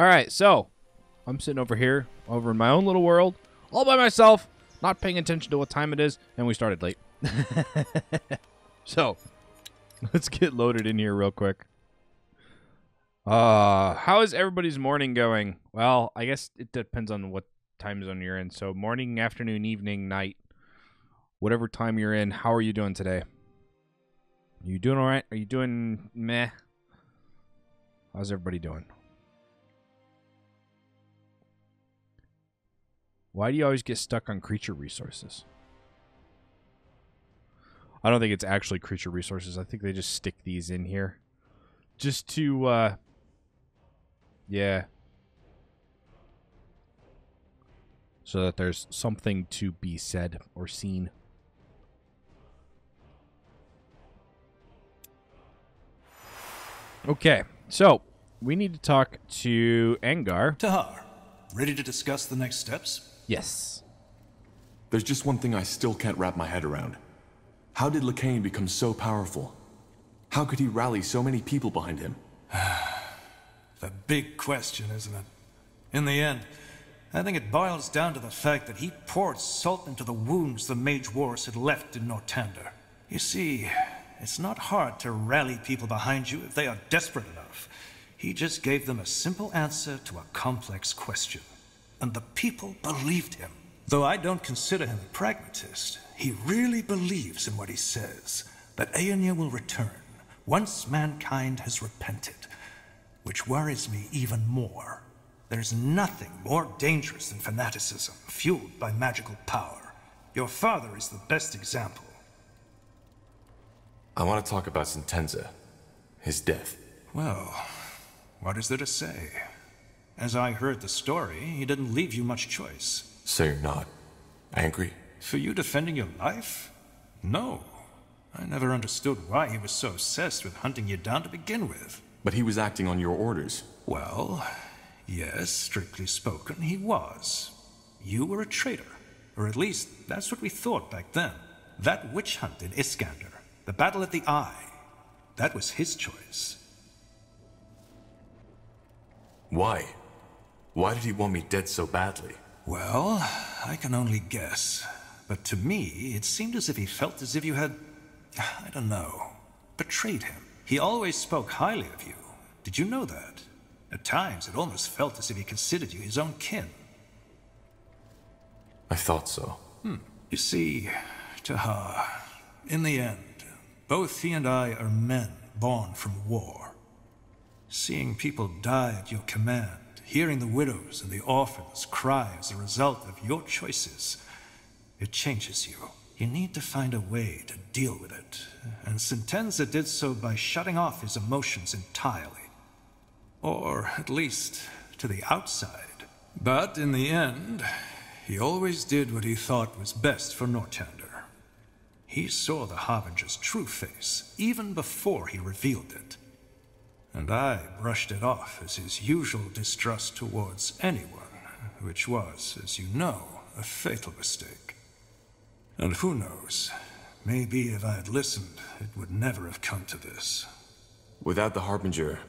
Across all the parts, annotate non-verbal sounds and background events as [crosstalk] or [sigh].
All right, so I'm sitting over here, over in my own little world, all by myself, not paying attention to what time it is, and we started late. [laughs] so let's get loaded in here real quick. Uh, how is everybody's morning going? Well, I guess it depends on what time zone you're in. So morning, afternoon, evening, night, whatever time you're in. How are you doing today? Are you doing all right? Are you doing meh? How's everybody doing? Why do you always get stuck on creature resources? I don't think it's actually creature resources. I think they just stick these in here. Just to, uh... Yeah. So that there's something to be said or seen. Okay, so we need to talk to Angar. Tahar, ready to discuss the next steps? Yes. There's just one thing I still can't wrap my head around. How did Lacane become so powerful? How could he rally so many people behind him? [sighs] The big question, isn't it? In the end, I think it boils down to the fact that he poured salt into the wounds the Mage Wars had left in Nortander. You see, it's not hard to rally people behind you if they are desperate enough. He just gave them a simple answer to a complex question. And the people believed him. Though I don't consider him a pragmatist, he really believes in what he says that Aeonia will return once mankind has repented. Which worries me even more. There's nothing more dangerous than fanaticism fueled by magical power. Your father is the best example. I want to talk about Sentenza. His death. Well, what is there to say? As I heard the story, he didn't leave you much choice. So you're not angry? For you defending your life? No. I never understood why he was so obsessed with hunting you down to begin with. But he was acting on your orders. Well, yes, strictly spoken, he was. You were a traitor. Or at least, that's what we thought back then. That witch hunt in Iskander, the battle at the Eye, that was his choice. Why? Why did he want me dead so badly? Well, I can only guess. But to me, it seemed as if he felt as if you had, I don't know, betrayed him. He always spoke highly of you. Did you know that? At times, it almost felt as if he considered you his own kin. I thought so. Hmm. You see, Tahar, in the end, both he and I are men born from war. Seeing people die at your command, hearing the widows and the orphans cry as a result of your choices, it changes you. You need to find a way to deal with it, and Sentenza did so by shutting off his emotions entirely. Or, at least, to the outside. But in the end, he always did what he thought was best for Nortander. He saw the Harbinger's true face, even before he revealed it. And I brushed it off as his usual distrust towards anyone, which was, as you know, a fatal mistake. And who knows, maybe if I had listened, it would never have come to this. Without the Harbinger,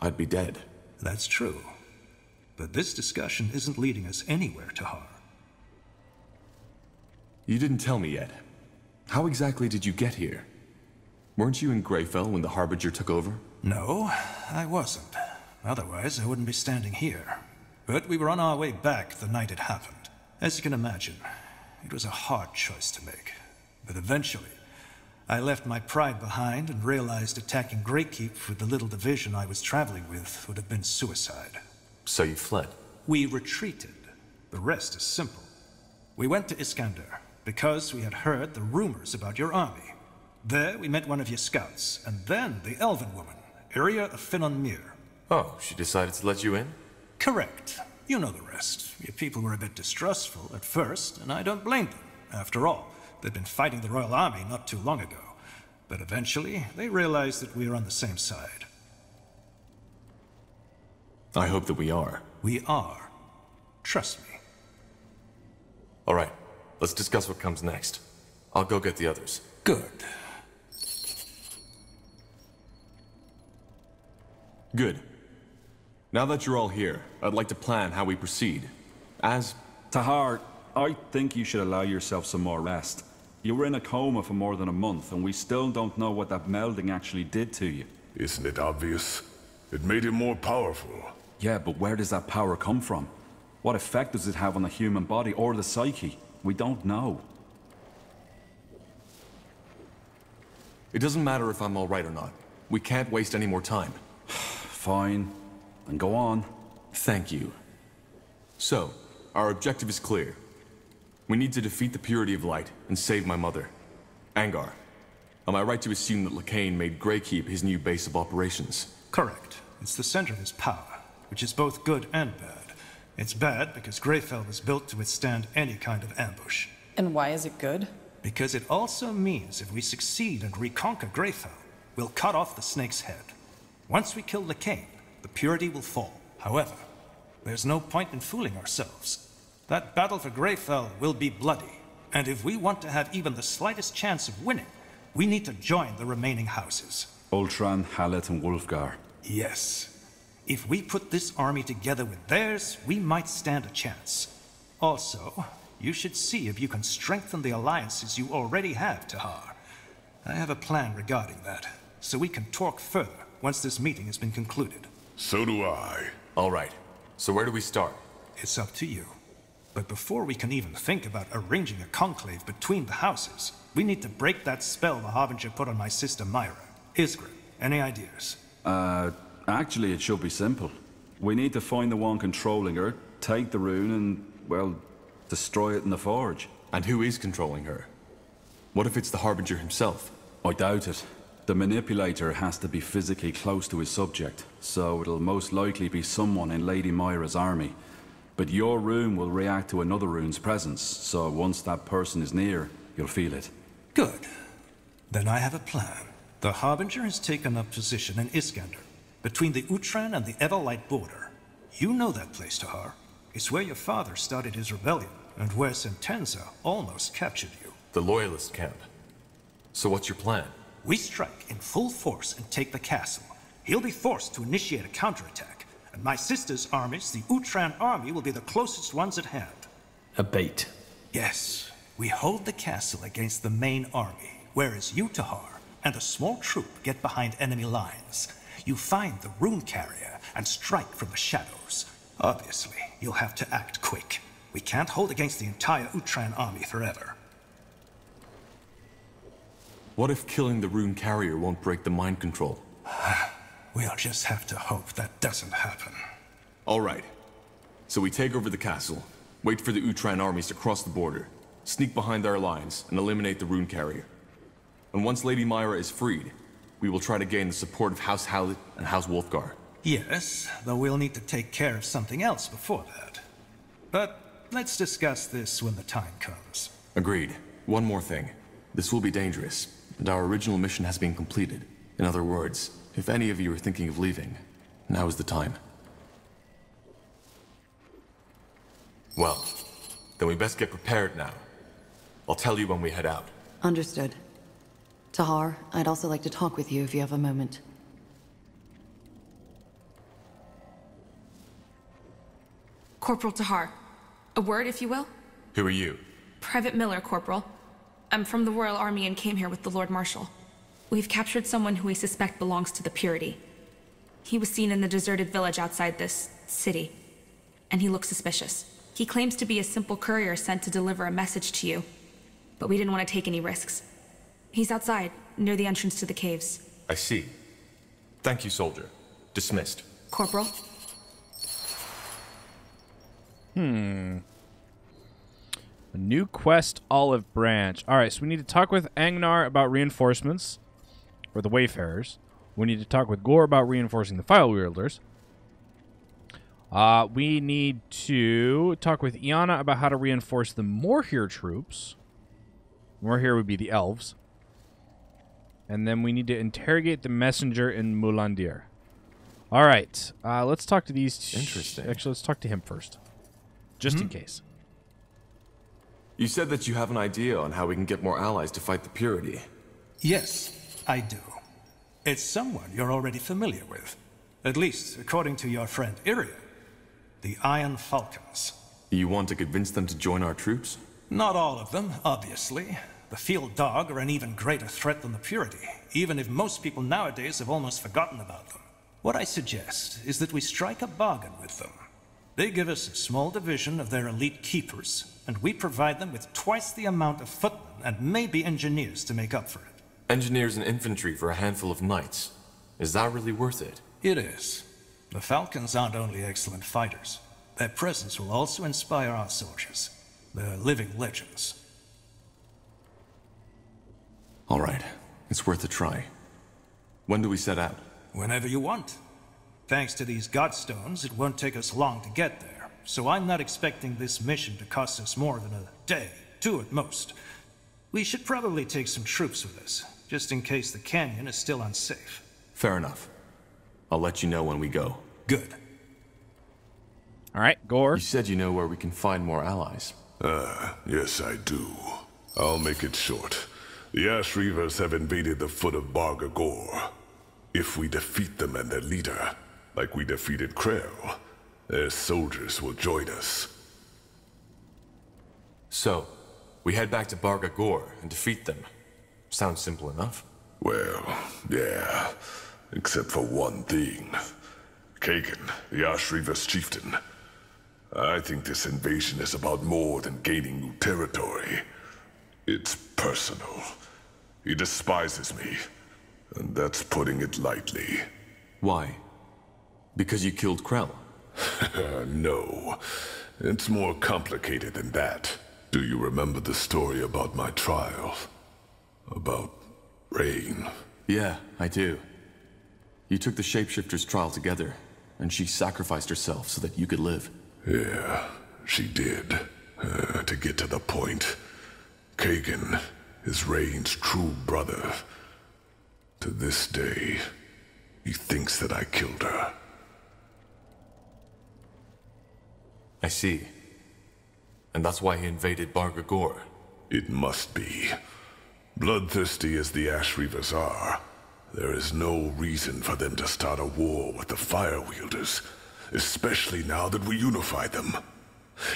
I'd be dead. That's true. But this discussion isn't leading us anywhere, Tahar. You didn't tell me yet. How exactly did you get here? Weren't you in Greyfell when the Harbinger took over? No, I wasn't. Otherwise, I wouldn't be standing here. But we were on our way back the night it happened. As you can imagine, it was a hard choice to make. But eventually, I left my pride behind and realized attacking Greykeep with the little division I was traveling with would have been suicide. So you fled. We retreated. The rest is simple. We went to Iskander because we had heard the rumors about your army. There, we met one of your scouts, and then the elven woman, Iria of Finanmir. Oh, she decided to let you in? Correct. You know the rest. Your people were a bit distrustful at first, and I don't blame them. After all, they'd been fighting the Royal Army not too long ago. But eventually, they realized that we are on the same side. I hope that we are. We are. Trust me. All right, let's discuss what comes next. I'll go get the others. Good. Good. Now that you're all here, I'd like to plan how we proceed. As Tahar, I think you should allow yourself some more rest. You were in a coma for more than a month, and we still don't know what that melding actually did to you. Isn't it obvious? It made him more powerful. Yeah, but where does that power come from? What effect does it have on the human body or the psyche? We don't know. It doesn't matter if I'm alright or not. We can't waste any more time. Fine. Then go on. Thank you. So, our objective is clear. We need to defeat the Purity of Light and save my mother. Angar, am I right to assume that Lacane made Greykeep his new base of operations? Correct. It's the center of his power, which is both good and bad. It's bad because Greyfell was built to withstand any kind of ambush. And why is it good? Because it also means if we succeed and reconquer Greyfell, we'll cut off the snake's head. Once we kill Lacane, the Purity will fall. However, there's no point in fooling ourselves. That battle for Greyfell will be bloody, and if we want to have even the slightest chance of winning, we need to join the remaining houses. Ultran, Hallet, and Wolfgar. Yes. If we put this army together with theirs, we might stand a chance. Also, you should see if you can strengthen the alliances you already have, Tahar. I have a plan regarding that, so we can talk further once this meeting has been concluded. So do I. Alright, so where do we start? It's up to you. But before we can even think about arranging a conclave between the houses, we need to break that spell the Harbinger put on my sister Myra. Isgrin, any ideas? Uh, actually, it should be simple. We need to find the one controlling her, take the rune, and, well, destroy it in the forge. And who is controlling her? What if it's the Harbinger himself? I doubt it. The manipulator has to be physically close to his subject, so it'll most likely be someone in Lady Myra's army. But your rune will react to another rune's presence, so once that person is near, you'll feel it. Good. Then I have a plan. The Harbinger has taken up position in Iskander, between the Utran and the Everlight border. You know that place, Tahar. It's where your father started his rebellion, and where Sentenza almost captured you. The Loyalist camp. So what's your plan? We strike in full force and take the castle. He'll be forced to initiate a counterattack, and my sister's armies, the Utran army, will be the closest ones at hand. A bait. Yes, we hold the castle against the main army, whereas you, Tahar, and a small troop get behind enemy lines. You find the rune carrier and strike from the shadows. Obviously, you'll have to act quick. We can't hold against the entire Utran army forever. What if killing the rune carrier won't break the mind control? [sighs] We'll just have to hope that doesn't happen. Alright. So we take over the castle, wait for the Utran armies to cross the border, sneak behind our lines, and eliminate the rune carrier. And once Lady Myra is freed, we will try to gain the support of House Hallett and House Wolfgar. Yes, though we'll need to take care of something else before that. But let's discuss this when the time comes. Agreed. One more thing. This will be dangerous, and our original mission has been completed. In other words, if any of you are thinking of leaving, now is the time. Well, then we best get prepared now. I'll tell you when we head out. Understood. Tahar, I'd also like to talk with you if you have a moment. Corporal Tahar. A word, if you will? Who are you? Private Miller, Corporal. I'm from the Royal Army and came here with the Lord Marshal. We've captured someone who we suspect belongs to the Purity. He was seen in the deserted village outside this city, and he looks suspicious. He claims to be a simple courier sent to deliver a message to you, but we didn't want to take any risks. He's outside, near the entrance to the caves. I see. Thank you, soldier. Dismissed. Corporal? Hmm. A new quest, Olive Branch. All right, so we need to talk with Angar about reinforcements for the Wayfarers. We need to talk with Gore about reinforcing the Fire Wielders. Uh, we need to talk with Iana about how to reinforce the Morhir troops. Morhir would be the elves. And then we need to interrogate the messenger in Mulandir. All right, uh, let's talk to these. Interesting. Actually, let's talk to him first, just in case. You said that you have an idea on how we can get more allies to fight the Purity. Yes, I do. It's someone you're already familiar with. At least, according to your friend Iria. The Iron Falcons. You want to convince them to join our troops? Not all of them, obviously. The Field Dog are an even greater threat than the Purity, even if most people nowadays have almost forgotten about them. What I suggest is that we strike a bargain with them. They give us a small division of their elite keepers, and we provide them with twice the amount of footmen and maybe engineers to make up for it. Engineers and infantry for a handful of knights. Is that really worth it? It is. The Falcons aren't only excellent fighters. Their presence will also inspire our soldiers. They're living legends. All right. It's worth a try. When do we set out? Whenever you want. Thanks to these Godstones, it won't take us long to get there. So I'm not expecting this mission to cost us more than a day, two at most. We should probably take some troops with us, just in case the canyon is still unsafe. Fair enough. I'll let you know when we go. Good. All right, Gore. You said you know where we can find more allies. Uh, yes, I do. I'll make it short. The Ash Reavers have invaded the foot of Barga Gor. If we defeat them and their leader, like we defeated Krell, their soldiers will join us. So, we head back to Barga Gor and defeat them. Sounds simple enough. Well, yeah. Except for one thing. Kagan, the Ash Reavers chieftain. I think this invasion is about more than gaining new territory. It's personal. He despises me. And that's putting it lightly. Why? Because you killed Krell? [laughs] Uh, no. It's more complicated than that. Do you remember the story about my trial? About Rain? Yeah, I do. You took the shapeshifter's trial together, and she sacrificed herself so that you could live. Yeah, she did. Uh, to get to the point, Kagan is Rain's true brother. To this day, he thinks that I killed her. I see. And that's why he invaded Bargagor. It must be. Bloodthirsty as the Ash Reavers are, there is no reason for them to start a war with the Fire Wielders, especially now that we unified them.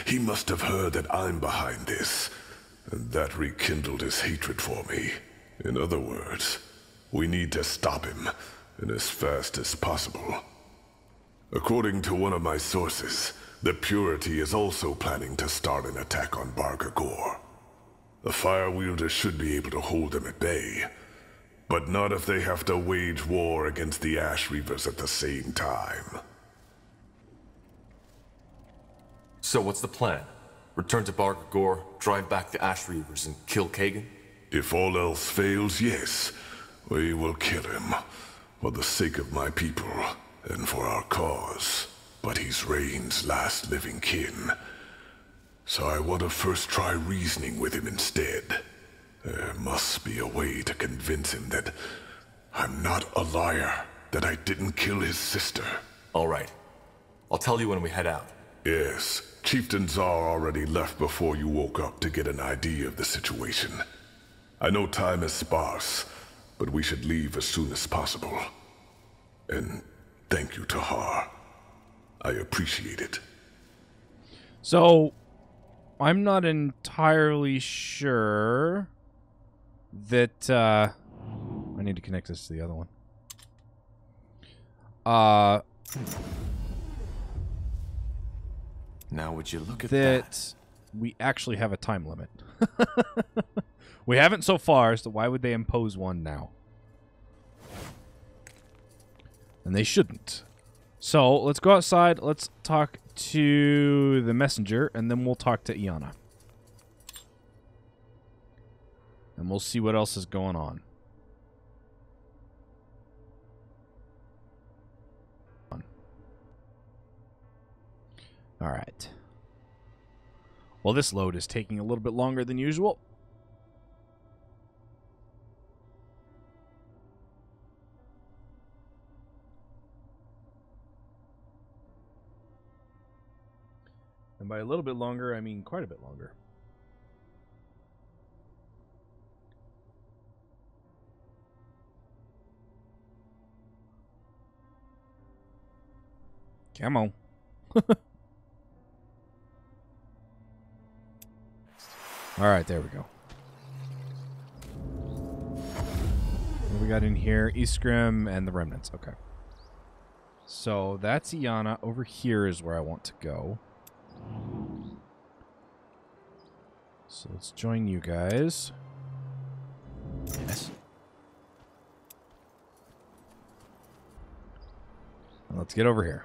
He must have heard that I'm behind this, and that rekindled his hatred for me. In other words, we need to stop him, and as fast as possible. According to one of my sources, the Purity is also planning to start an attack on Barga Gor. The Fire Wielders should be able to hold them at bay, but not if they have to wage war against the Ash Reavers at the same time. So what's the plan? Return to Barga Gor, drive back the Ash Reavers, and kill Kagan? If all else fails, yes, we will kill him. For the sake of my people, and for our cause. But he's Rain's last living kin. So I want to first try reasoning with him instead. There must be a way to convince him that I'm not a liar, that I didn't kill his sister. All right. I'll tell you when we head out. Yes, Chieftain Czar already left before you woke up to get an idea of the situation. I know time is sparse, but we should leave as soon as possible. And thank you, Tahar. I appreciate it. So, I'm not entirely sure that uh I need to connect this to the other one. Uh Now would you look at that? that we actually have a time limit. [laughs] we haven't so far, so why would they impose one now? And they shouldn't. So let's go outside. Let's talk to the messenger, and then we'll talk to Iana. And we'll see what else is going on. All right. Well, this load is taking a little bit longer than usual. By a little bit longer, I mean quite a bit longer. Come on. [laughs] All right, there we go. What we got in here? Isgrin and the remnants. Okay. So that's Iana. Over here is where I want to go. So let's join you guys. Yes. Let's get over here.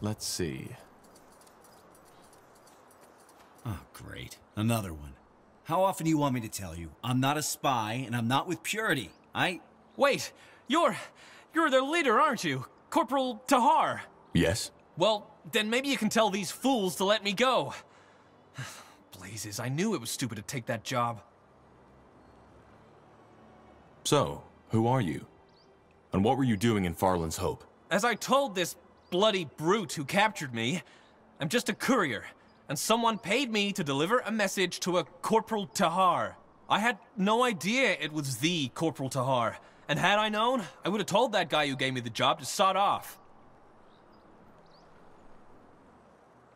Let's see. Oh, great. Another one. How often do you want me to tell you? I'm not a spy, and I'm not with Purity. I... Wait, you're... you're their leader, aren't you? Corporal Tahar. Yes? Well, then maybe you can tell these fools to let me go. [sighs] Blazes, I knew it was stupid to take that job. So, who are you? And what were you doing in Farland's Hope? As I told this bloody brute who captured me, I'm just a courier, and someone paid me to deliver a message to a Corporal Tahar. I had no idea it was the Corporal Tahar, and had I known, I would have told that guy who gave me the job to sod off.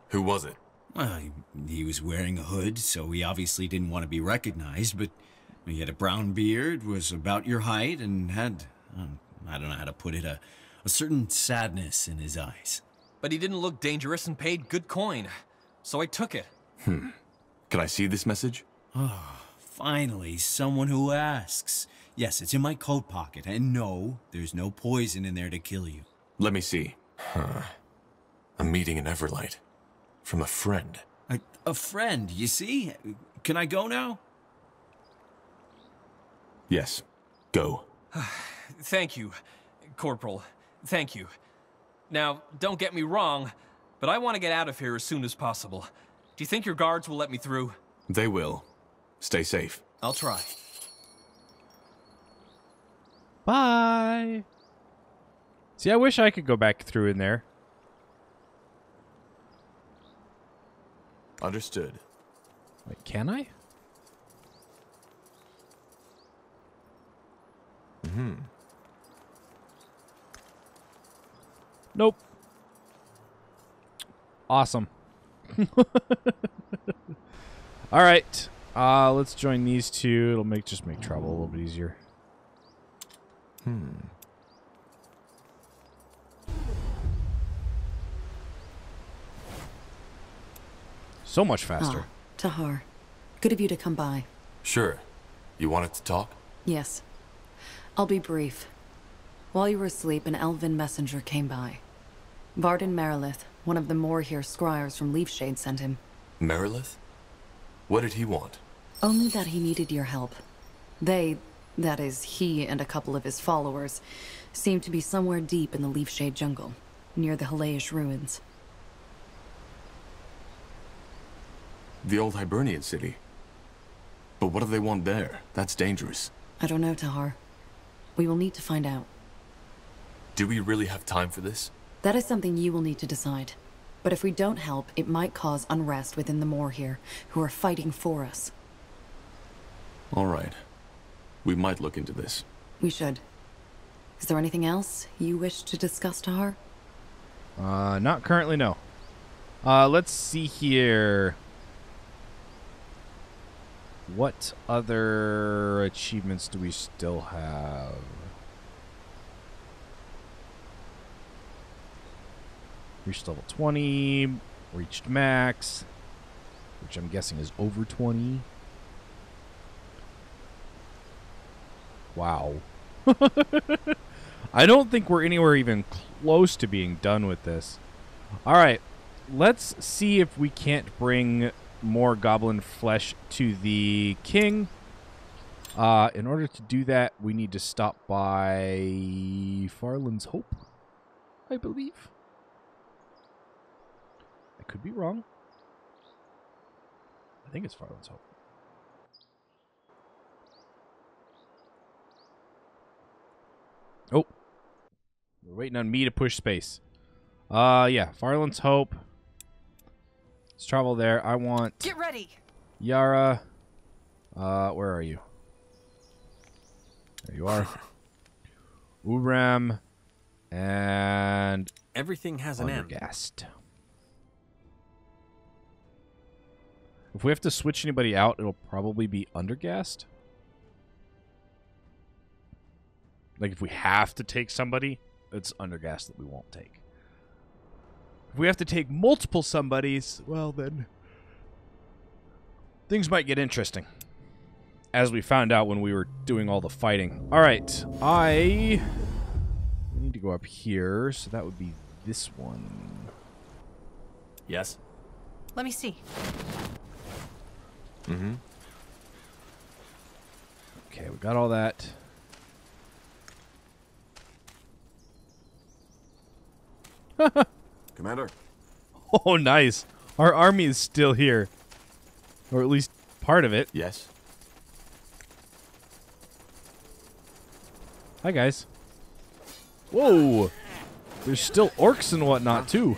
Who was it? Well, he, he was wearing a hood, so he obviously didn't want to be recognized, but he had a brown beard, was about your height, and had, um, I don't know how to put it, a, a certain sadness in his eyes. But he didn't look dangerous and paid good coin, so I took it. Hmm. Can I see this message? Oh, finally, someone who asks. Yes, it's in my coat pocket, and no, there's no poison in there to kill you. Let me see. Huh. A meeting in Everlight. From a friend. A, a friend, you see? Can I go now? Yes. Go. [sighs] Thank you, Corporal. Thank you. Now, don't get me wrong, but I want to get out of here as soon as possible. Do you think your guards will let me through? They will. Stay safe. I'll try. Bye. See, I wish I could go back through in there. Understood. Wait, can I? Mm hmm. Nope. Awesome. [laughs] All right. Uh, let's join these two. It'll make just make travel a little bit easier. Hmm. So much faster. Ah, Tahar. Good of you to come by. Sure. You wanted to talk? Yes. I'll be brief. While you were asleep, an elven messenger came by. Varden Merilith, one of the Morhir scryers from Leafshade, sent him. Merilith? What did he want? Only that he needed your help. They, that is, he and a couple of his followers, seem to be somewhere deep in the Leafshade jungle, near the Halayish ruins. The old Hibernian city. But what do they want there? That's dangerous. I don't know, Tahar. We will need to find out. Do we really have time for this? That is something you will need to decide. But if we don't help, it might cause unrest within the Morhir, who are fighting for us. All right. We might look into this. We should. Is there anything else you wish to discuss, Tahar? Uh, not currently, no. Uh, let's see here. What other achievements do we still have? Reached level 20, reached max, which I'm guessing is over 20. Wow. [laughs] I don't think we're anywhere even close to being done with this. All right, let's see if we can't bring more goblin flesh to the king. Uh, in order to do that, we need to stop by Farland's Hope, I believe. I could be wrong. I think it's Farland's Hope. Oh. We're waiting on me to push space. Uh, yeah. Farland's Hope. Let's travel there. I want Get ready. Yara. Uh, where are you? There you are. [laughs] Uram and Everything has an end. Undergast. If we have to switch anybody out, it'll probably be Undergast. Like if we have to take somebody, it's Undergast that we won't take. If we have to take multiple somebodies, well then things might get interesting. As we found out when we were doing all the fighting. All right, I need to go up here, so that would be this one. Yes? Let me see. Mm-hmm. Okay, we got all that. [laughs] Commander, Oh, nice. Our army is still here. Or at least part of it. yes? Hi, guys. Whoa! There's still orcs and whatnot, too.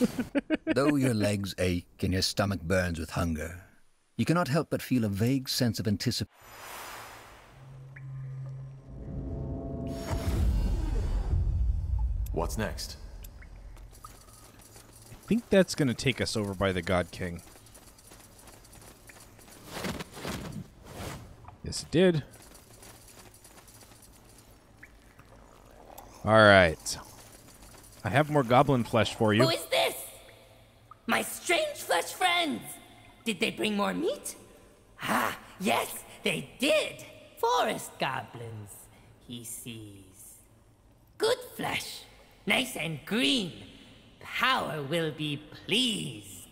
[laughs] Though your legs ache and your stomach burns with hunger, you cannot help but feel a vague sense of anticipation. What's next? I think that's going to take us over by the God King. Yes, it did. All right. I have more goblin flesh for you. Who is this? My strange flesh friends. Did they bring more meat? Ah, yes, they did. Forest goblins, he sees. Good flesh, nice and green. Power will be pleased.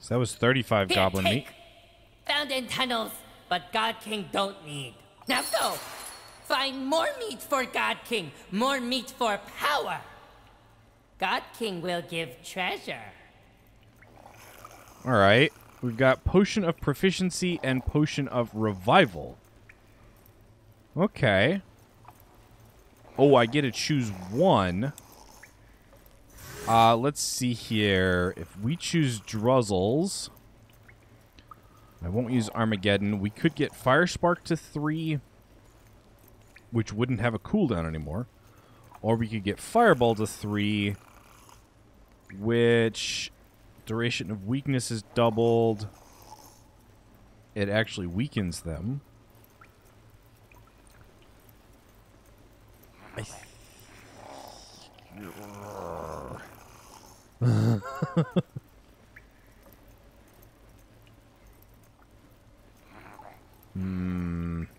So that was 35 Here, goblin take. meat. Found in tunnels, but God King don't need. Now go. Find more meat for God King. More meat for power. God King will give treasure. All right. We've got potion of proficiency and potion of revival. Okay. Oh, I get to choose one. Uh, let's see here. If we choose Druzzles, I won't use Armageddon. We could get Fire Spark to three, which wouldn't have a cooldown anymore. Or we could get Fireball to three, which duration of weakness is doubled. It actually weakens them. Hmm. [laughs]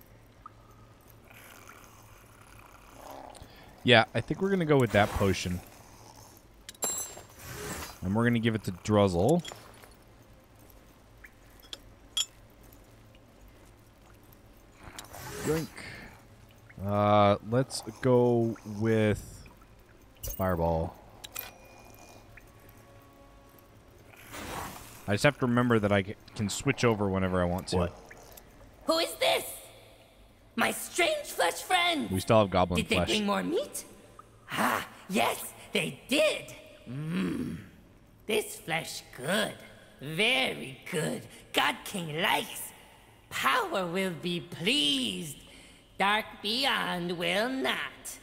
Yeah, I think we're gonna go with that potion. And we're gonna give it to Druzzle. Yoink. Uh, let's go with Fireball. I just have to remember that I can switch over whenever I want to. What? Who is this? My strange flesh friend. We still have goblin Did they flesh. bring more meat? Ah, yes, they did. Mmm. This flesh good. Very good. God King likes. Power will be pleased. Dark Beyond will not.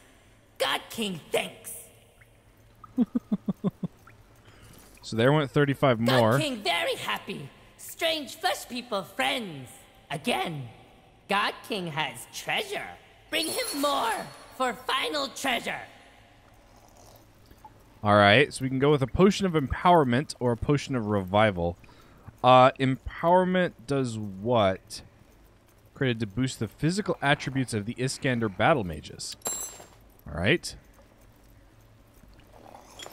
God King thanks. [laughs] So there went 35 more. God King very happy. Strange flesh people friends. Again, God King has treasure. Bring him more for final treasure. All right, so we can go with a potion of empowerment or a potion of revival. Uh, empowerment does what? Created to boost the physical attributes of the Iskander battle mages. All right.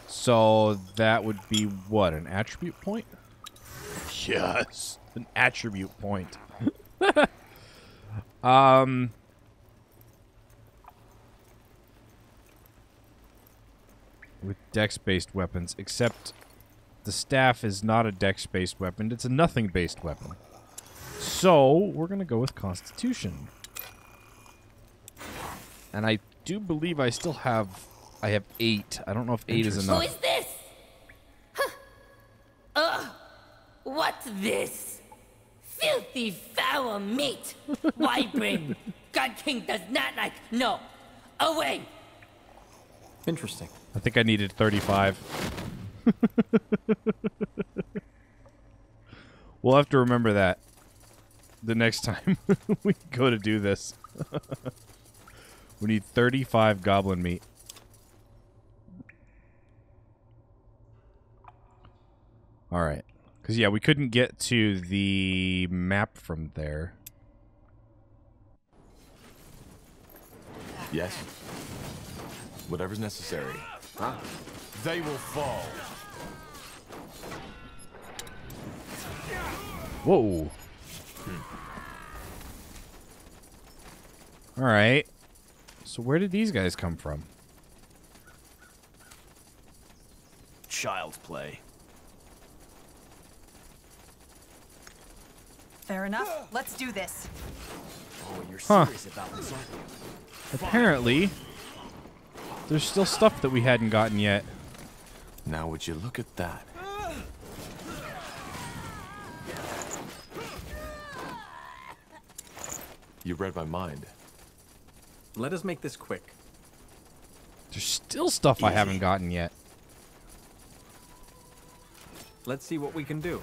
So that would be what? An attribute point? Yes, an attribute point. [laughs] um. with dex-based weapons, except the staff is not a dex-based weapon. It's a nothing-based weapon. So, we're going to go with Constitution. And I do believe I still have... I have eight. I don't know if eight is enough. is this? Huh. Ugh. What's this? Filthy, foul meat. [laughs] Why bring? God King does not like. No. Away. Interesting. I think I needed 35. [laughs] we'll have to remember that the next time [laughs] we go to do this. [laughs] we need 35 goblin meat. All right. Because, yeah, we couldn't get to the map from there. Yes? Whatever's necessary. Huh? They will fall. Whoa. All right. So where did these guys come from? Child's play. Fair enough. Let's do this. Oh, you're Huh. serious about this, aren't you? Apparently, there's still stuff that we hadn't gotten yet. Now would you look at that? You read my mind. Let us make this quick. There's still stuff I haven't gotten yet. Let's see what we can do.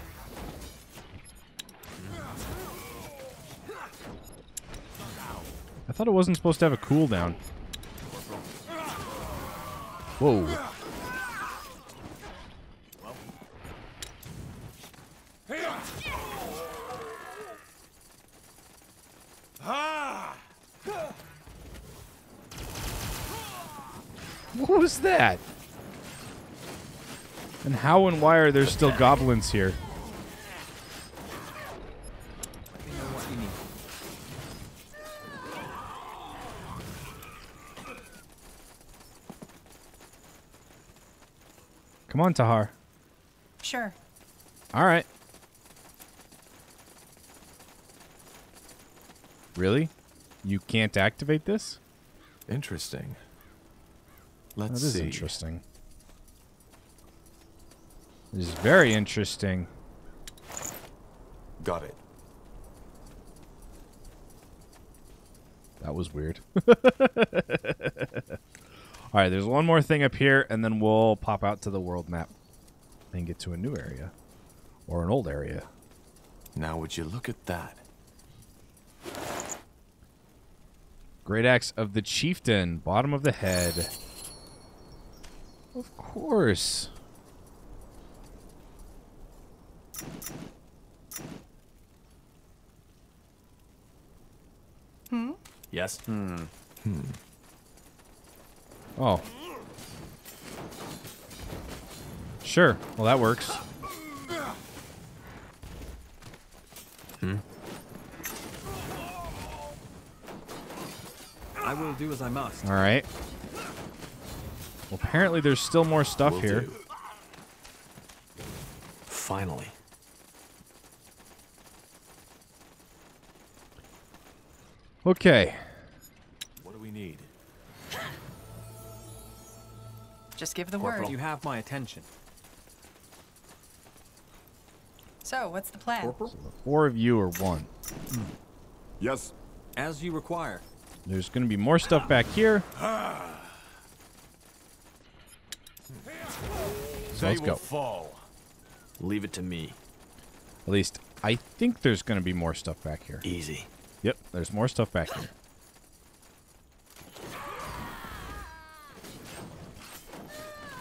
I thought it wasn't supposed to have a cooldown. Whoa. [laughs] What was that? And how and why are there still goblins here? Let me know what you need. Come on, Tahar. Sure. All right. Really? You can't activate this? Interesting. That Let's is see. interesting. This is very interesting. Got it. That was weird. [laughs] All right, there's one more thing up here, and then we'll pop out to the world map and get to a new area or an old area. Now would you look at that? Great axe of the chieftain, bottom of the head. Of course. Hmm? Yes? Hmm. Hmm. Oh. Sure. Well, that works. Hmm? I will do as I must. All right. Well, apparently there's still more stuff Will here. do. Finally. Okay. What do we need? Just give the Corporal, word. you have my attention. So, what's the plan? Four of you or one. Yes. As you require. There's going to be more stuff back here. Ah. So let's go. fall. Leave it to me. At least I think there's going to be more stuff back here. Easy. Yep, there's more stuff back here.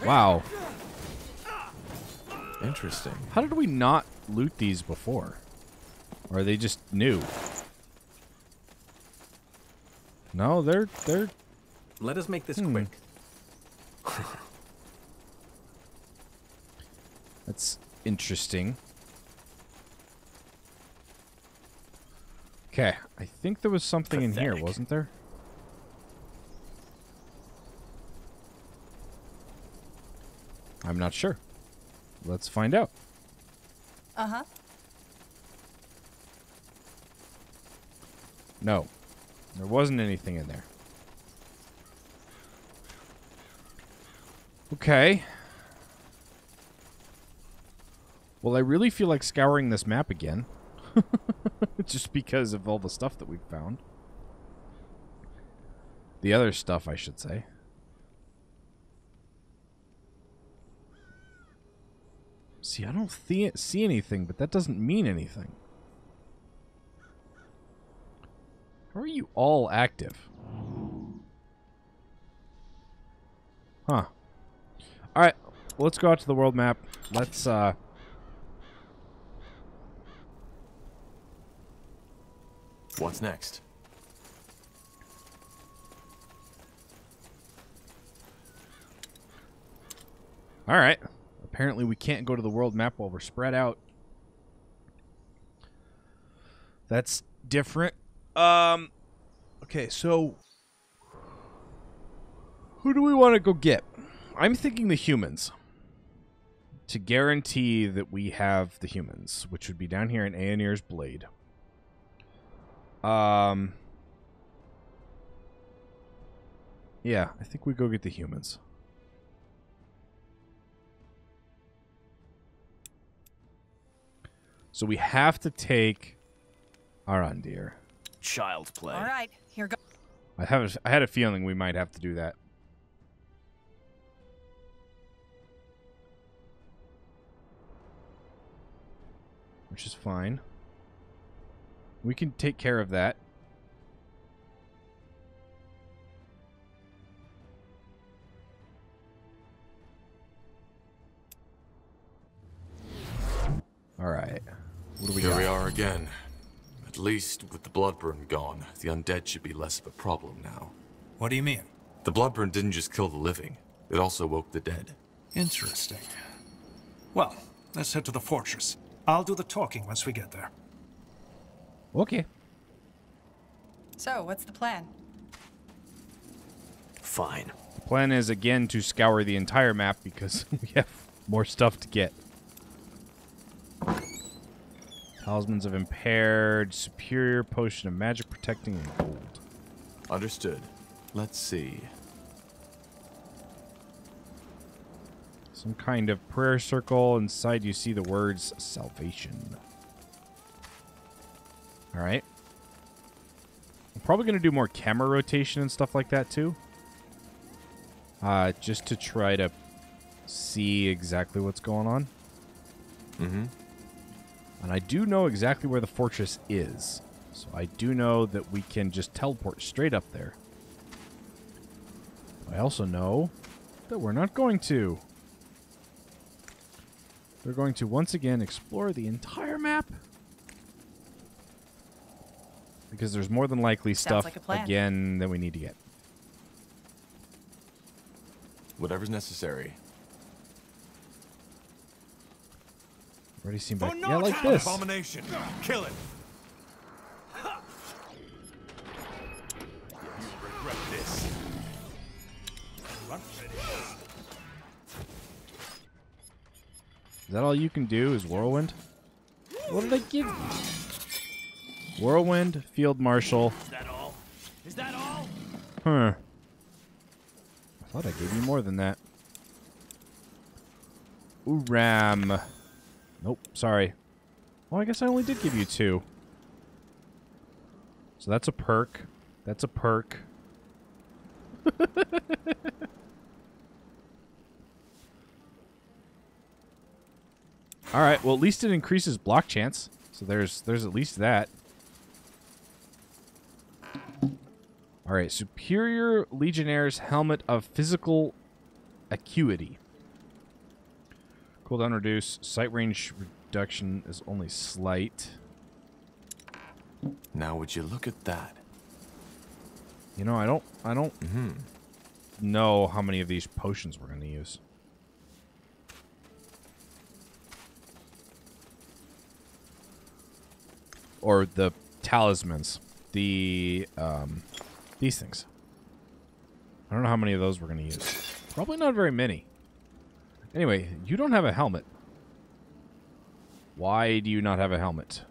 Wow. Interesting. How did we not loot these before? Or are they just new? No, they're they're Let us make this Hmm. quick. That's interesting. Okay, I think there was something in here, wasn't there? I'm not sure. Let's find out. Uh huh. No, there wasn't anything in there. Okay. Well, I really feel like scouring this map again. [laughs] Just because of all the stuff that we've found. The other stuff, I should say. See, I don't see, see anything, but that doesn't mean anything. How are you all active? Huh. Alright, let's go out to the world map. Let's, uh... What's next? Alright. Apparently we can't go to the world map while we're spread out. That's different. Um, okay, so who do we want to go get? I'm thinking the humans. To guarantee that we have the humans, which would be down here in Aonir's Blade. Um. Yeah, I think we go get the humans. So we have to take Arandir. Child's play. All right, here go. I have a, I had a feeling we might have to do that. Which is fine. We can take care of that. All right. What do we Here got? we are again. At least with the Bloodburn gone, the undead should be less of a problem now. What do you mean? The Bloodburn didn't just kill the living, it also woke the dead. Interesting. Well, let's head to the fortress. I'll do the talking once we get there. Okay. So, what's the plan? Fine. The plan is again to scour the entire map because [laughs] we have more stuff to get. Talismans of Impaired, Superior Potion of Magic Protecting, and Gold. Understood. Let's see. Some kind of prayer circle. Inside you see the words Salvation. Alright. I'm probably going to do more camera rotation and stuff like that too. Uh, just to try to see exactly what's going on. Mm-hmm. And I do know exactly where the fortress is. So I do know that we can just teleport straight up there. I also know that we're not going to. We're going to once again explore the entire map. Because there's more than likely Sounds stuff like again that we need to get. Whatever's necessary. Already seen oh, back. Yeah, like this. Abomination. Kill it. Regret this. Is that all you can do is Whirlwind? What did I give you? Whirlwind, Field Marshal. Is that all? Is that all? Huh. I thought I gave you more than that. Ooram. Nope, sorry. Well, I guess I only did give you two. So that's a perk. That's a perk. [laughs] All right. Well, at least it increases block chance. So there's there's at least that. All right. Superior Legionnaire's helmet of physical acuity. Cooldown reduce. Sight range reduction is only slight. Now would you look at that? You know, I don't I don't Mm-hmm. know how many of these potions we're going to use. Or the talismans. The, um, these things. I don't know how many of those we're going to use. Probably not very many. Anyway, you don't have a helmet. Why do you not have a helmet?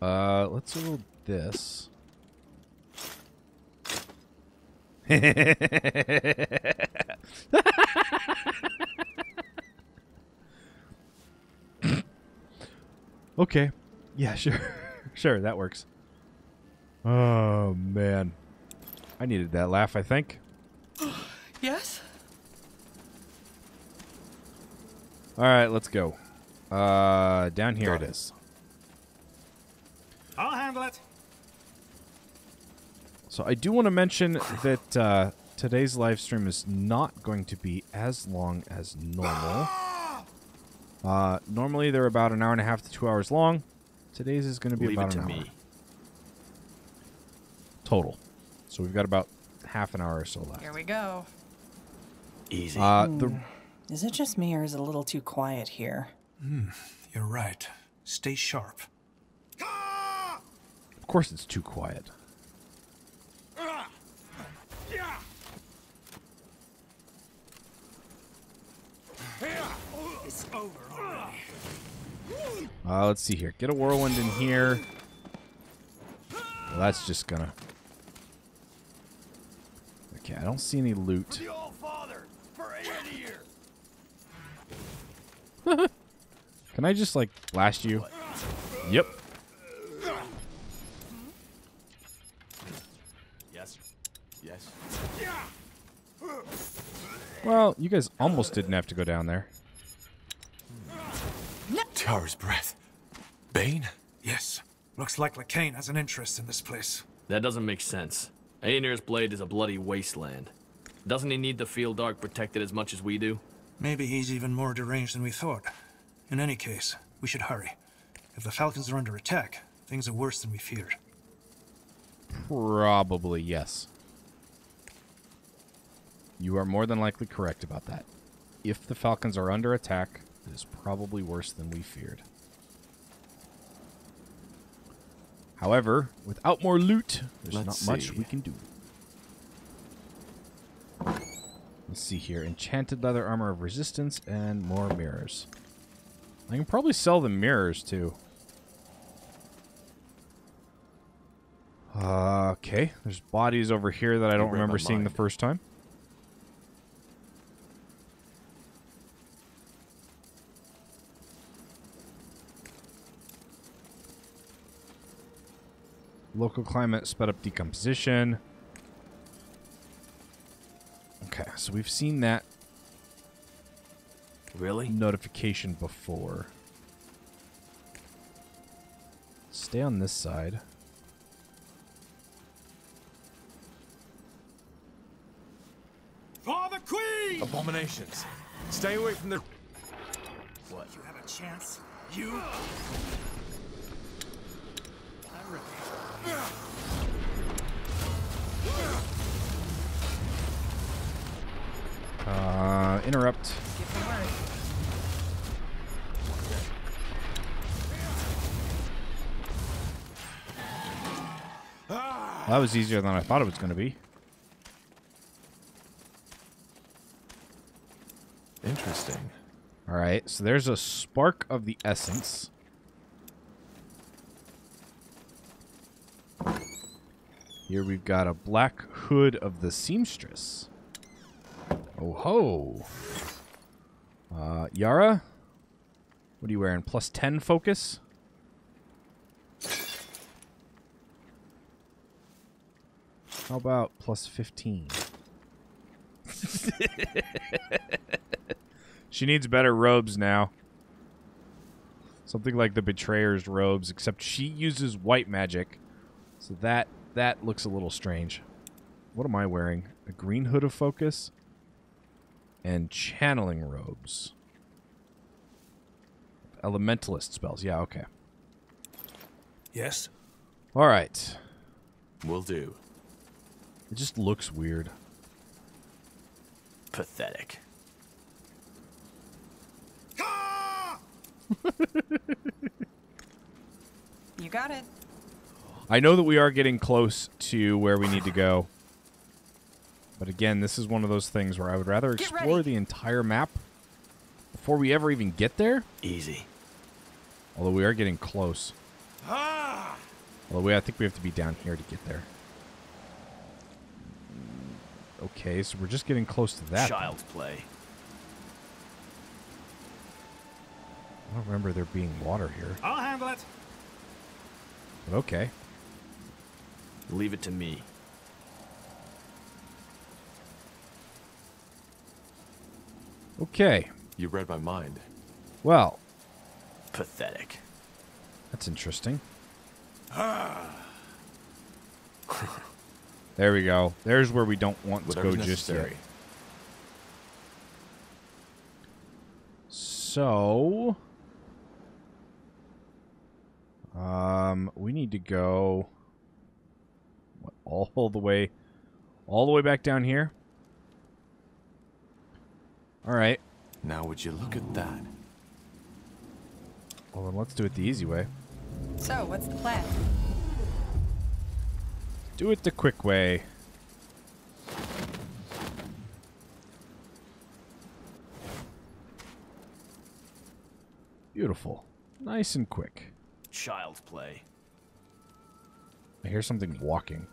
Uh, let's do this. [laughs] okay. Yeah, sure. [laughs] sure, that works. Oh, man. I needed that laugh, I think. [gasps] Yes? All right, let's go. Uh, down here it is. I'll handle it. So I do want to mention that uh, today's live stream is not going to be as long as normal. [gasps] Uh, normally they're about an hour and a half to two hours long. Today's is going to be Leave about it an to hour me. total. So we've got about half an hour or so left. Here we go. Easy. Uh, the Is it just me or is it a little too quiet here? Hmm, you're right. Stay sharp. of course it's too quiet. It's over already. Uh, let's see here. Get a whirlwind in here. Well, that's just gonna. Okay, I don't see any loot. [laughs] Can I just like blast you? Yep. Yes. Yes. Well, you guys almost didn't have to go down there. Tara's breath. Bane? Yes. Looks like Lacane has an interest in this place. That doesn't make sense. Aonir's blade is a bloody wasteland. Doesn't he need the field dark protected as much as we do? Maybe he's even more deranged than we thought. In any case, we should hurry. If the Falcons are under attack, things are worse than we feared. Probably yes. You are more than likely correct about that. If the Falcons are under attack, it is probably worse than we feared. However, without more loot, there's Let's not much see. we can do. Let's see here. Enchanted leather armor of resistance and more mirrors. I can probably sell the mirrors too. Uh, okay, there's bodies over here that I don't remember seeing the first time. Local climate sped up decomposition. Okay, so we've seen that Really? notification before. Stay on this side. For the Queen! Abominations. Stay away from the. What? You have a chance? You? Uh, interrupt. Give me word. Well, that was easier than I thought it was going to be. Interesting. All right, so there's a spark of the essence. Here we've got a black hood of the seamstress. Oh ho! Uh, Yara, what are you wearing? Plus ten focus. How about plus fifteen? [laughs] She needs better robes now. Something like the Betrayer's robes, except she uses white magic. So that that looks a little strange. What am I wearing? A green hood of focus and channeling robes. Elementalist spells. Yeah, okay. Yes? All right. Will do. It just looks weird. Pathetic. [laughs] You got it. I know that we are getting close to where we need to go. But again, this is one of those things where I would rather explore the entire map before we ever even get there. Easy. Although we are getting close. Ah! Although we, I think we have to be down here to get there. Okay, so we're just getting close to that. Child's play. I don't remember there being water here. I'll handle it. But okay. Leave it to me. Okay. You read my mind. Well, Pathetic. that's interesting. [sighs] there we go. There's where we don't want to go just yet. So, um, we need to go all the way, all the way back down here. All right. Now would you look at that? Well, then let's do it the easy way. So, what's the plan? Do it the quick way. Beautiful. Nice and quick. Child's play. I hear something walking.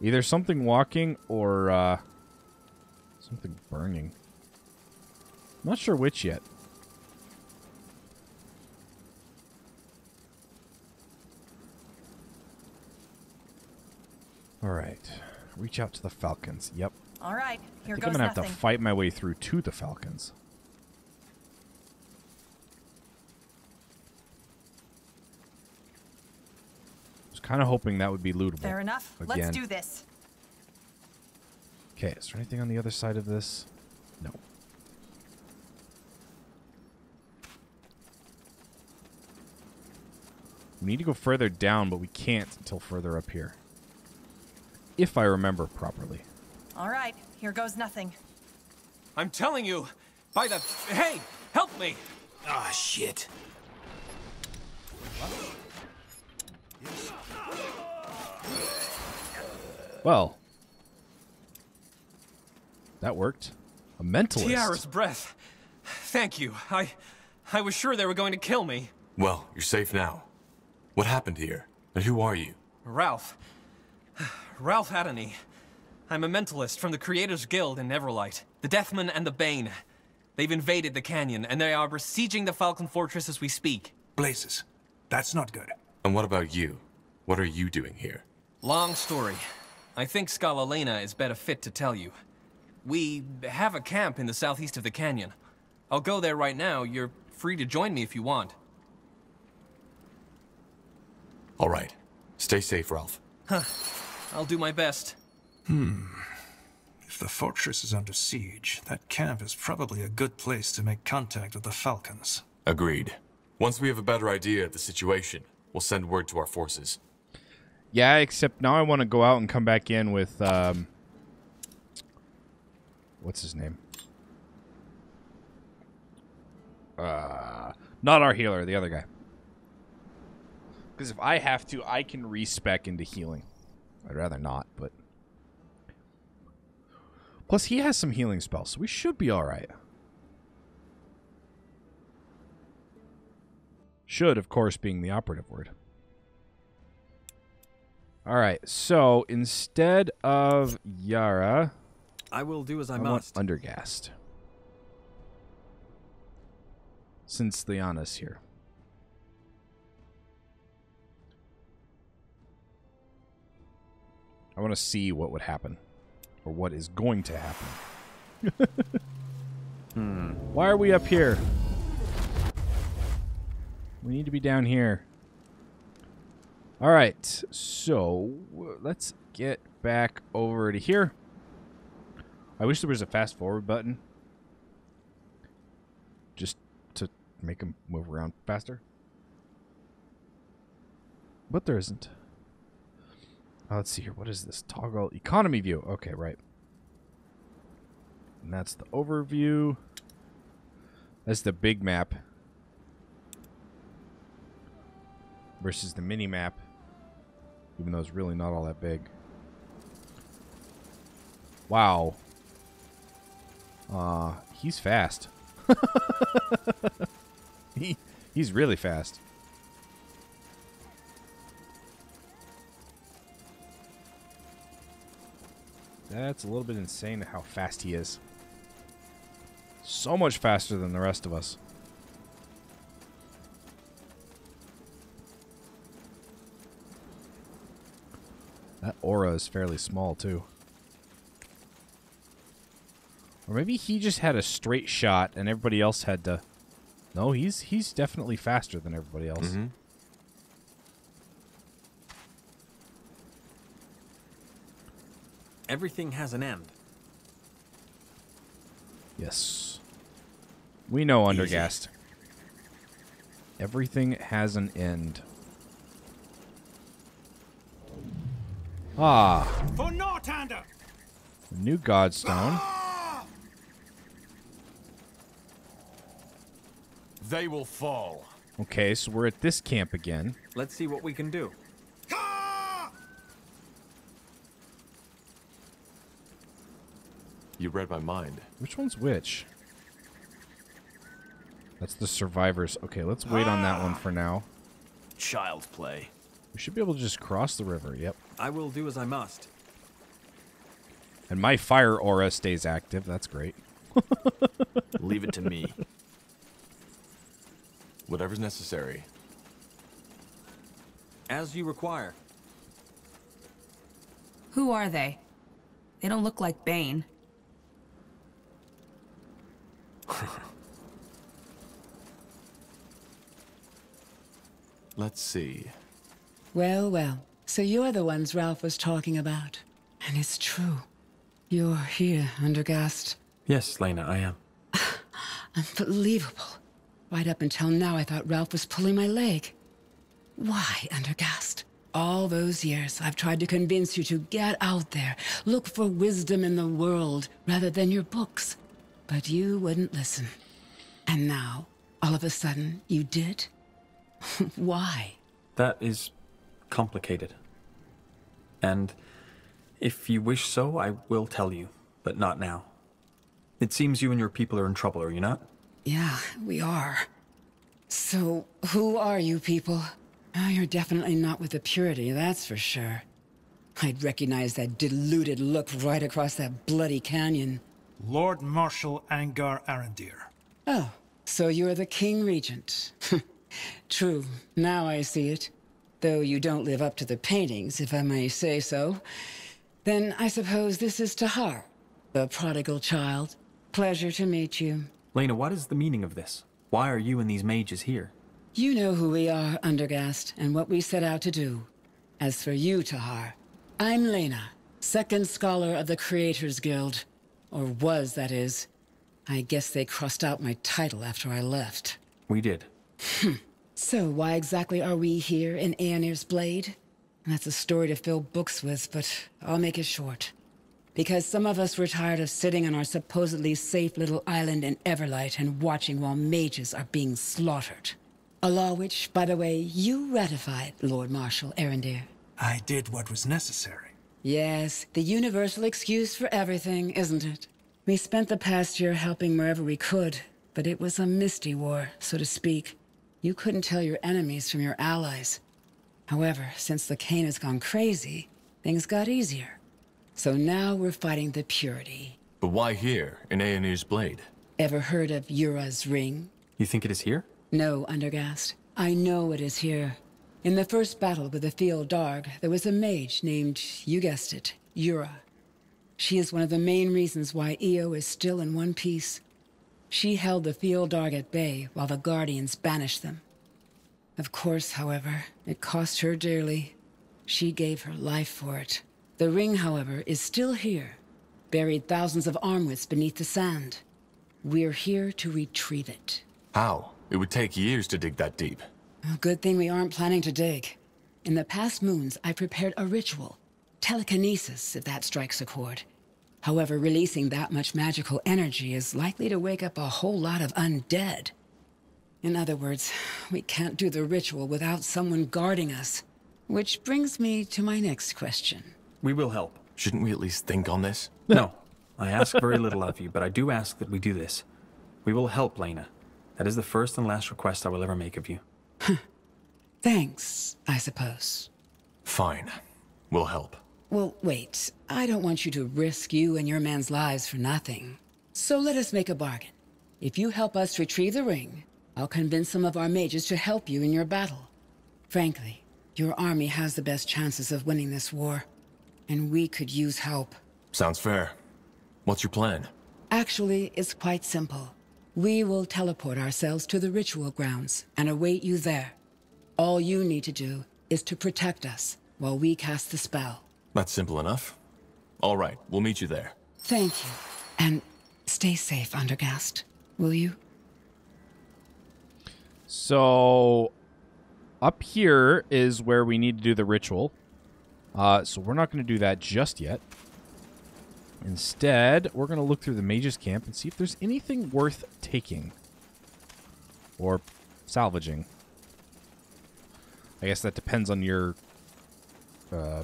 Either something walking or uh, something burning. Not sure which yet. All right. Reach out to the Falcons. Yep. All right, I here think goes I'm gonna nothing. have to fight my way through to the Falcons. Kind of hoping that would be lootable. Fair enough. Again. Let's do this. Okay, is there anything on the other side of this? No. We need to go further down, but we can't until further up here. If I remember properly. All right, here goes nothing. I'm telling you, by the. Hey, help me! Ah, shit. Well, that worked. A mentalist. Tiara's breath. Thank you. I. I was sure they were going to kill me. Well, you're safe now. What happened here? And who are you? Ralph. Ralph Adony. I'm a mentalist from the Creators Guild in Everlight. The Deathman and the Bane. They've invaded the canyon, and they are besieging the Falcon Fortress as we speak. Blazes. That's not good. And what about you? What are you doing here? Long story. I think Scalalena is better fit to tell you. We have a camp in the southeast of the canyon. I'll go there right now. You're free to join me if you want. All right. Stay safe, Ralph. Huh. I'll do my best. Hmm. If the fortress is under siege, that camp is probably a good place to make contact with the Falcons. Agreed. Once we have a better idea of the situation, we'll send word to our forces. Yeah, except now I want to go out and come back in with um what's his name? Uh not our healer, the other guy. Because if I have to, I can respec into healing. I'd rather not, but plus he has some healing spells, so we should be all right. Should, of course, being the operative word. All right, so instead of Yara, I will do as I, I must. want Undergast. Since Liana's here. I want to see what would happen. Or what is going to happen. [laughs] Hmm. Why are we up here? We need to be down here. All right, so let's get back over to here. I wish there was a fast forward button. Just to make them move around faster. But there isn't. Uh, let's see here. What is this? Toggle economy view. Okay, right. And that's the overview. That's the big map. Versus the mini map. Even though it's really not all that big. Wow. Uh, he's fast. [laughs] he he's really fast. That's a little bit insane how fast he is. So much faster than the rest of us. That aura is fairly small, too. Or maybe he just had a straight shot and everybody else had to... No, he's he's definitely faster than everybody else. Mm-hmm. Everything has an end. Yes. We know, Undergast. Everything has an end. Ah, For Northander! the new Godstone. Ah! They will fall. Okay, so we're at this camp again. Let's see what we can do. Ah! You read my mind. Which one's which? That's the survivors. Okay, let's wait on that one for now. Ah! Child's play. We should be able to just cross the river. Yep. I will do as I must. And my fire aura stays active. That's great. [laughs] Leave it to me. Whatever's necessary. As you require. Who are they? They don't look like Bane. [laughs] Let's see. Well, well. So you're the ones Ralph was talking about. And it's true. You're here, Undergast. Yes, Lena, I am. [sighs] Unbelievable. Right up until now, I thought Ralph was pulling my leg. Why, Undergast? All those years, I've tried to convince you to get out there, look for wisdom in the world rather than your books. But you wouldn't listen. And now, all of a sudden, you did? [laughs] Why? That is complicated. And if you wish so, I will tell you, but not now. It seems you and your people are in trouble, are you not? Yeah, we are. So, who are you people? Oh, you're definitely not with the purity, that's for sure. I'd recognize that deluded look right across that bloody canyon. Lord Marshal Angar Arandir. Oh, so you're the King Regent. [laughs] True, now I see it. Though you don't live up to the paintings, if I may say so. Then I suppose this is Tahar, the prodigal child. Pleasure to meet you. Lena, what is the meaning of this? Why are you and these mages here? You know who we are, Undergast, and what we set out to do. As for you, Tahar, I'm Lena, second scholar of the Creators Guild. Or was, that is. I guess they crossed out my title after I left. We did. Hmm. So why exactly are we here in Aonir's Blade? That's a story to fill books with, but I'll make it short. Because some of us were tired of sitting on our supposedly safe little island in Everlight and watching while mages are being slaughtered. A law which, by the way, you ratified, Lord Marshal Arandir. I did what was necessary. Yes, the universal excuse for everything, isn't it? We spent the past year helping wherever we could, but it was a misty war, so to speak. You couldn't tell your enemies from your allies. However, since the cane has gone crazy, things got easier. So now we're fighting the Purity. But why here, in Aonir's Blade? Ever heard of Yura's Ring? You think it is here? No, Undergast. I know it is here. In the first battle with the Fial Darg, there was a mage named, you guessed it, Yura. She is one of the main reasons why Eo is still in one piece. She held the Fial Darg at bay while the Guardians banished them. Of course, however, it cost her dearly. She gave her life for it. The ring, however, is still here, buried thousands of armwits beneath the sand. We're here to retrieve it. How? It would take years to dig that deep. Oh, Good thing we aren't planning to dig. In the past moons, I prepared a ritual. Telekinesis, if that strikes a chord. However, releasing that much magical energy is likely to wake up a whole lot of undead. In other words, we can't do the ritual without someone guarding us. Which brings me to my next question. We will help. Shouldn't we at least think on this? No. I ask very little of you, but I do ask that we do this. We will help Lena. That is the first and last request I will ever make of you. Thanks, I suppose. Fine. We'll help. Well, wait. I don't want you to risk you and your man's lives for nothing. So let us make a bargain. If you help us retrieve the ring, I'll convince some of our mages to help you in your battle. Frankly, your army has the best chances of winning this war. and we could use help. Sounds fair. What's your plan? Actually, it's quite simple. We will teleport ourselves to the ritual grounds and await you there. All you need to do is to protect us while we cast the spell. That's simple enough. All right, we'll meet you there. Thank you. And stay safe, Undergast. Will you? So, up here is where we need to do the ritual. Uh, so we're not going to do that just yet. Instead, we're going to look through the mage's camp and see if there's anything worth taking. Or salvaging. I guess that depends on your uh,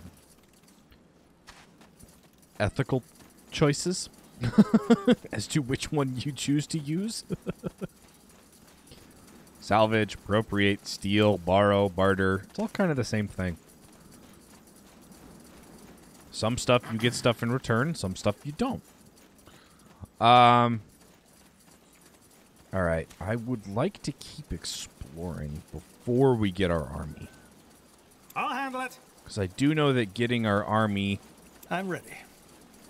ethical choices [laughs] as to which one you choose to use. [laughs] Salvage, appropriate, steal, borrow, barter. It's all kind of the same thing. Some stuff you get stuff in return, some stuff you don't. Um All right, I would like to keep exploring before we get our army. I'll handle it. Cuz I do know that getting our army I'm ready.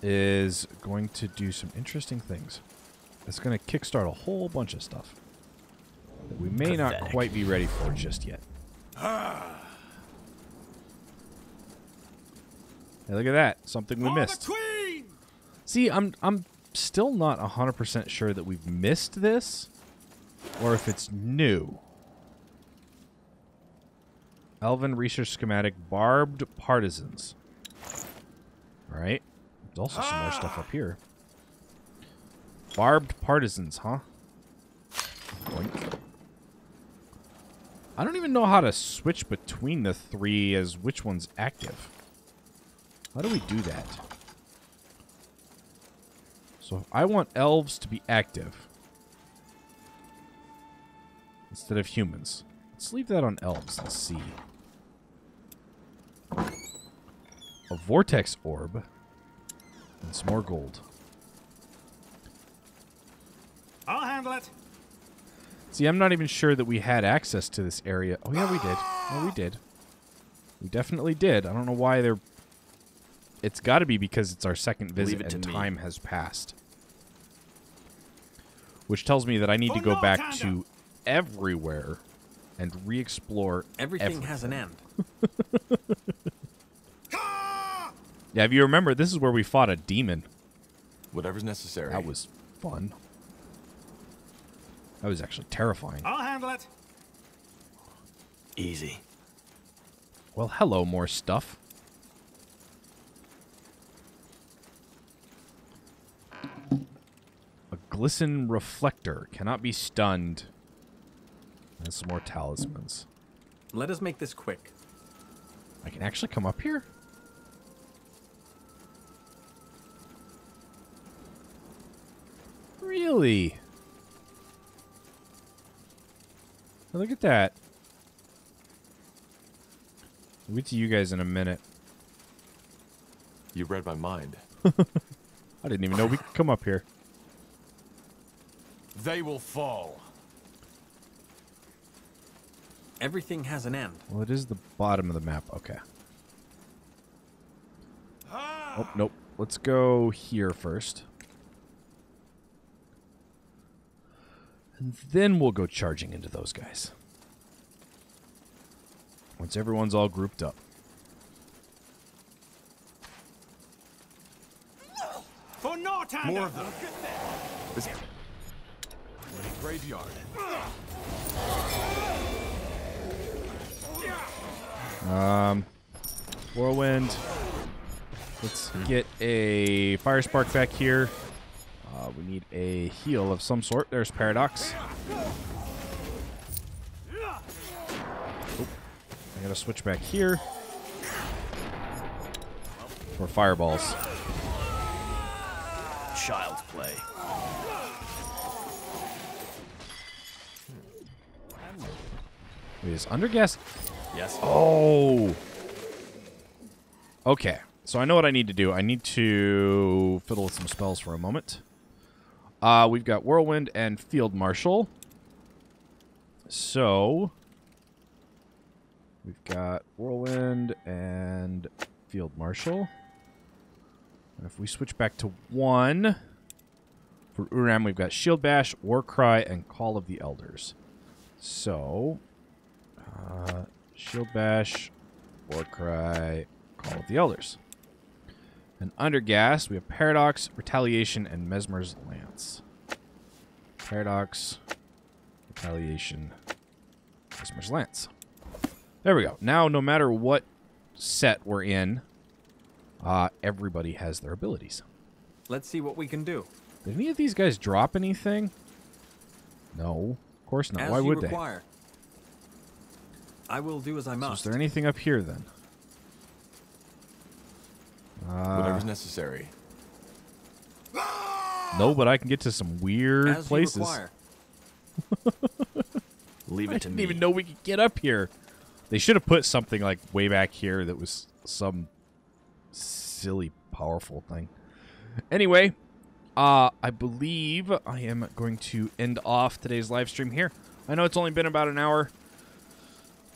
Is going to do some interesting things. It's going to kickstart a whole bunch of stuff that we may not quite be ready for just yet. Hey, look at that. Something we missed. See, I'm I'm still not 100% sure that we've missed this or if it's new. Elven research schematic barbed partisans. All right. There's also some more stuff up ah. here. Barbed partisans, huh? Boink. I don't even know how to switch between the three as which one's active. How do we do that? So I want elves to be active instead of humans. Let's leave that on elves and see. A vortex orb and some more gold. I'll handle it. See, I'm not even sure that we had access to this area. Oh, yeah, we did. Oh, we did. We definitely did. I don't know why they're... It's got to be because it's our second visit and to me. time has passed. Which tells me that I need to go back to everywhere and re-explore everything, Everything has an end. [laughs] Yeah, if you remember, this is where we fought a demon. Whatever's necessary. That was fun. That was actually terrifying. I'll handle it. Easy. Well, hello, more stuff. A glisten reflector cannot be stunned. And some more talismans. Let us make this quick. I can actually come up here? Really? Look at that. We'll get to you guys in a minute. You read my mind. [laughs] I didn't even know we could come up here. They will fall. Everything has an end. Well, it is the bottom of the map. Okay. Oh, nope. Let's go here first. Then we'll go charging into those guys. Once everyone's all grouped up. For Northander. More of them. This graveyard. Um, whirlwind. Let's get a fire spark back here. We need a heal of some sort. There's paradox. Oh, I gotta switch back here. For fireballs. Child's play. Hmm. Wait, is Undergast? Yes. Oh. Okay. So I know what I need to do. I need to fiddle with some spells for a moment. Uh, we've got Whirlwind and Field Marshal. So we've got Whirlwind and Field Marshal. And if we switch back to one, for Uram, we've got Shield Bash, War Cry, and Call of the Elders. So, uh, Shield Bash, War Cry, Call of the Elders. And Undergast, we have Paradox, Retaliation, and Mesmer's Lance. Paradox, Retaliation, Mesmer's Lance. There we go. Now, no matter what set we're in, uh, everybody has their abilities. Let's see what we can do. Did any of these guys drop anything? No, of course not. As Why would require. I will do as I must. So is there anything up here then? Uh, Whatever's necessary. no, but I can get to some weird As places. require. [laughs] Leave I it to me. I didn't me. even know we could get up here. They should have put something like way back here that was some silly powerful thing. Anyway, uh, I believe I am going to end off today's live stream here. I know it's only been about an hour,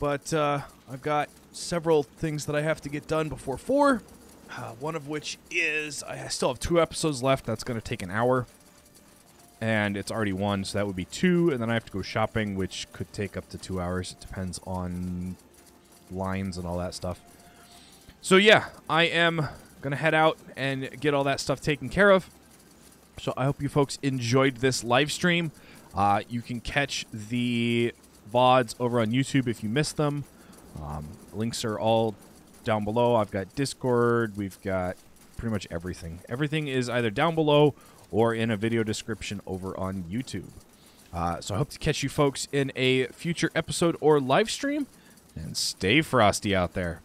but uh, I've got several things that I have to get done before four. Uh, one of which is I still have two episodes left. That's going to take an hour and it's already one, so that would be two, and then I have to go shopping, which could take up to two hours. It depends on lines and all that stuff. So yeah, I am gonna head out and get all that stuff taken care of. So I hope you folks enjoyed this live stream. Uh, you can catch the VODs over on YouTube if you missed them. Um, links are all down below. I've got Discord. We've got pretty much everything. Everything is either down below or in a video description over on YouTube. Uh, so I hope to catch you folks in a future episode or live stream. And stay frosty out there.